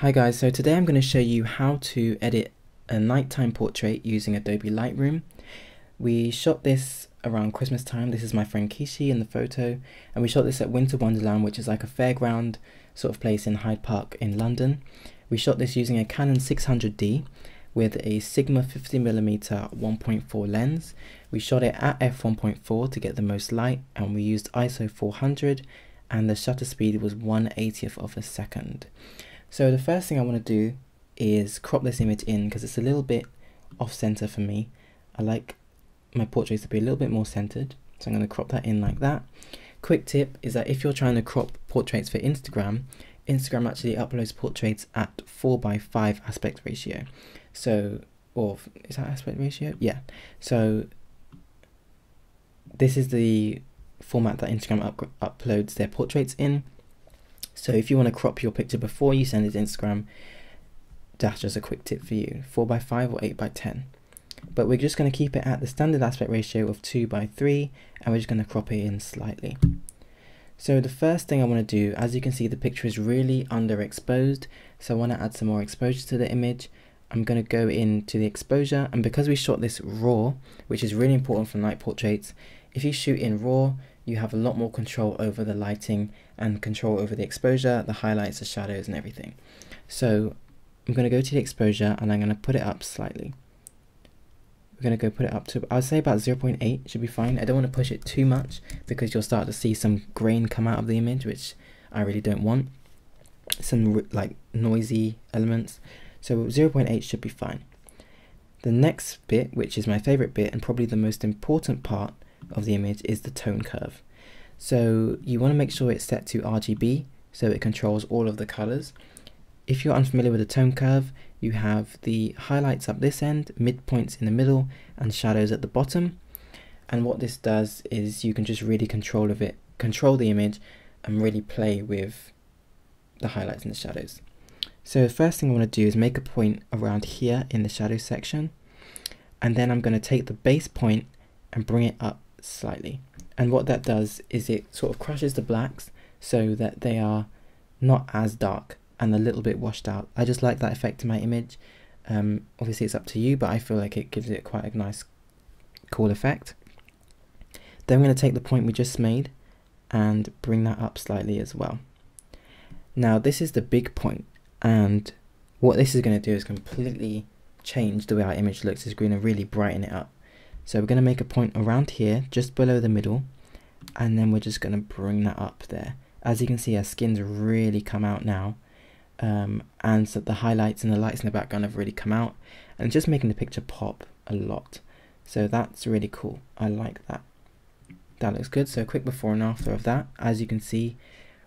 Hi guys, so today I'm going to show you how to edit a nighttime portrait using Adobe Lightroom. We shot this around Christmas time, this is my friend Kishi in the photo, and we shot this at Winter Wonderland which is like a fairground sort of place in Hyde Park in London. We shot this using a Canon 600D with a Sigma 50mm 1.4 lens. We shot it at f1.4 to get the most light and we used ISO 400 and the shutter speed was 1 80th of a second. So the first thing I want to do is crop this image in because it's a little bit off center for me. I like my portraits to be a little bit more centered. So I'm going to crop that in like that. Quick tip is that if you're trying to crop portraits for Instagram, Instagram actually uploads portraits at 4 by 5 aspect ratio. So, or is that aspect ratio? Yeah. So this is the format that Instagram up uploads their portraits in. So if you want to crop your picture before you send it to Instagram, that's just a quick tip for you. 4 by 5 or 8 by 10 But we're just going to keep it at the standard aspect ratio of 2 by 3 and we're just going to crop it in slightly. So the first thing I want to do, as you can see the picture is really underexposed, so I want to add some more exposure to the image. I'm going to go into the exposure and because we shot this raw, which is really important for night portraits, if you shoot in RAW, you have a lot more control over the lighting and control over the exposure, the highlights, the shadows and everything. So I'm going to go to the exposure and I'm going to put it up slightly. We're going to go put it up to, I would say about 0.8 should be fine. I don't want to push it too much because you'll start to see some grain come out of the image, which I really don't want. Some like noisy elements. So 0.8 should be fine. The next bit, which is my favorite bit and probably the most important part, of the image is the tone curve. So you want to make sure it's set to RGB so it controls all of the colors. If you're unfamiliar with the tone curve, you have the highlights up this end, midpoints in the middle, and shadows at the bottom. And what this does is you can just really control of it, control the image, and really play with the highlights and the shadows. So the first thing I want to do is make a point around here in the shadow section. And then I'm going to take the base point and bring it up slightly. And what that does is it sort of crushes the blacks so that they are not as dark and a little bit washed out. I just like that effect in my image. Um, obviously it's up to you, but I feel like it gives it quite a nice, cool effect. Then I'm going to take the point we just made and bring that up slightly as well. Now this is the big point and what this is going to do is completely change the way our image looks. It's going to really brighten it up. So we're going to make a point around here, just below the middle, and then we're just going to bring that up there. As you can see, our skins really come out now, um, and so the highlights and the lights in the background have really come out, and just making the picture pop a lot. So that's really cool. I like that. That looks good. So quick before and after of that. As you can see,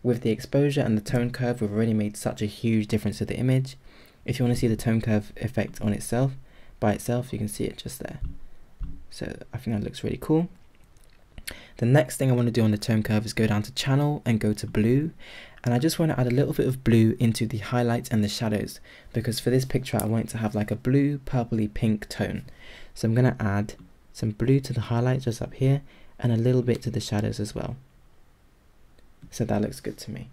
with the exposure and the tone curve, we've already made such a huge difference to the image. If you want to see the tone curve effect on itself, by itself, you can see it just there. So I think that looks really cool. The next thing I want to do on the tone curve is go down to channel and go to blue. And I just want to add a little bit of blue into the highlights and the shadows because for this picture I want it to have like a blue purpley pink tone. So I'm going to add some blue to the highlights just up here and a little bit to the shadows as well. So that looks good to me.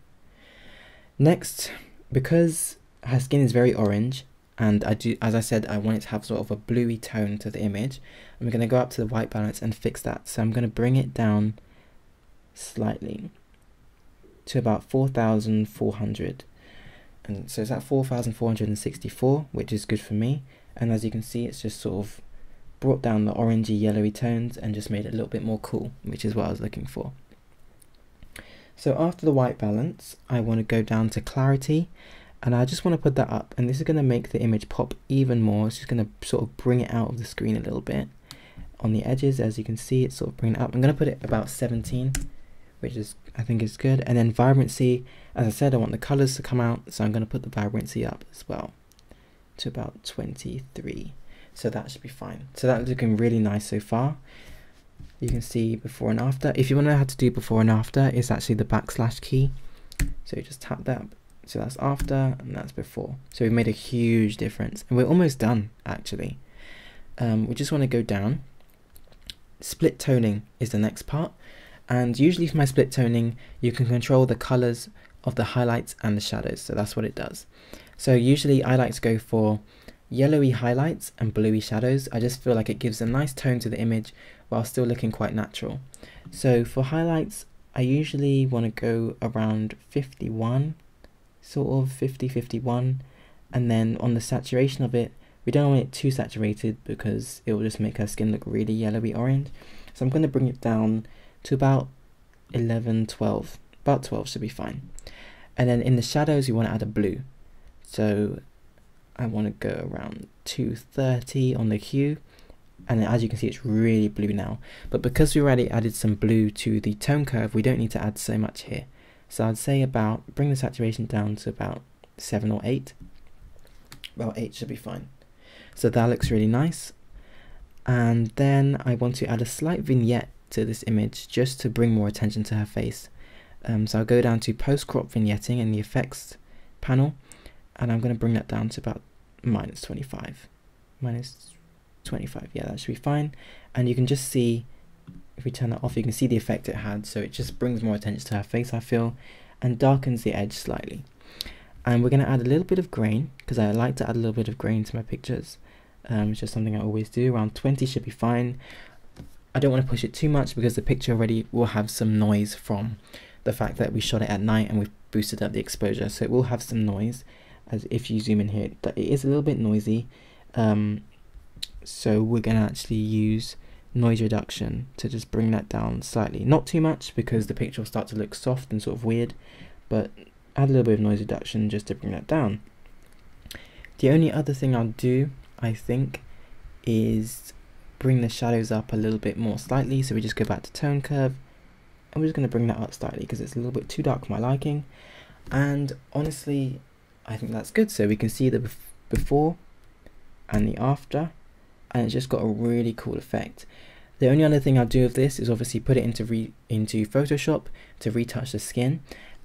Next, because her skin is very orange, and I do, as I said, I want it to have sort of a bluey tone to the image. I'm going to go up to the white balance and fix that. So I'm going to bring it down slightly to about 4,400. And so it's at 4,464, which is good for me. And as you can see, it's just sort of brought down the orangey yellowy tones and just made it a little bit more cool, which is what I was looking for. So after the white balance, I want to go down to clarity and I just want to put that up and this is going to make the image pop even more. It's just going to sort of bring it out of the screen a little bit. On the edges as you can see it's sort of bringing it up. I'm going to put it about 17 which is I think is good. And then vibrancy as I said I want the colors to come out so I'm going to put the vibrancy up as well to about 23 so that should be fine. So that's looking really nice so far. You can see before and after. If you want to know how to do before and after it's actually the backslash key. So you just tap that so that's after and that's before. So we've made a huge difference and we're almost done actually. Um, we just want to go down. Split toning is the next part. And usually for my split toning, you can control the colors of the highlights and the shadows. So that's what it does. So usually I like to go for yellowy highlights and bluey shadows. I just feel like it gives a nice tone to the image while still looking quite natural. So for highlights, I usually want to go around 51, sort of 50, 51. And then on the saturation of it, we don't want it too saturated because it will just make our skin look really yellowy orange. So I'm going to bring it down to about 11, 12. About 12 should be fine. And then in the shadows, you want to add a blue. So I want to go around 230 on the hue. And as you can see, it's really blue now. But because we already added some blue to the tone curve, we don't need to add so much here. So I'd say about, bring the saturation down to about 7 or 8. About 8 should be fine. So that looks really nice. And then I want to add a slight vignette to this image just to bring more attention to her face. Um, so I'll go down to post crop vignetting in the effects panel and I'm going to bring that down to about minus 25. Minus 25, yeah, that should be fine. And you can just see, if we turn that off, you can see the effect it had. So it just brings more attention to her face, I feel, and darkens the edge slightly. And we're going to add a little bit of grain, because I like to add a little bit of grain to my pictures. Um, it's just something I always do. Around 20 should be fine. I don't want to push it too much because the picture already will have some noise from the fact that we shot it at night and we've boosted up the exposure. So it will have some noise as if you zoom in here, it is a little bit noisy. Um, so we're going to actually use noise reduction to just bring that down slightly. Not too much because the picture will start to look soft and sort of weird, but add a little bit of noise reduction just to bring that down. The only other thing I'll do, I think, is bring the shadows up a little bit more slightly. So we just go back to tone curve and we're just going to bring that up slightly because it's a little bit too dark for my liking. And honestly, I think that's good. So we can see the bef before and the after, and it's just got a really cool effect. The only other thing I'd do with this is obviously put it into re into Photoshop to retouch the skin,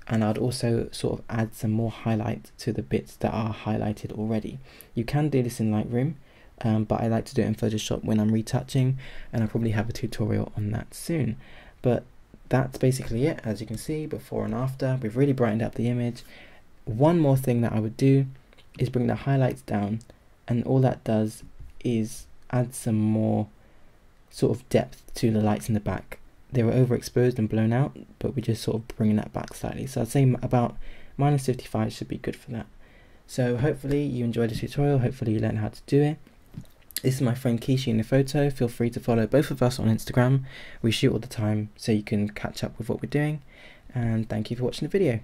and I'd also sort of add some more highlight to the bits that are highlighted already. You can do this in Lightroom, um, but I like to do it in Photoshop when I'm retouching, and I'll probably have a tutorial on that soon. But that's basically it, as you can see, before and after. We've really brightened up the image, one more thing that I would do is bring the highlights down and all that does is add some more sort of depth to the lights in the back. They were overexposed and blown out, but we're just sort of bringing that back slightly. So I'd say about minus 55 should be good for that. So hopefully you enjoyed the tutorial, hopefully you learned how to do it. This is my friend Kishi in the photo. Feel free to follow both of us on Instagram. We shoot all the time so you can catch up with what we're doing. And thank you for watching the video.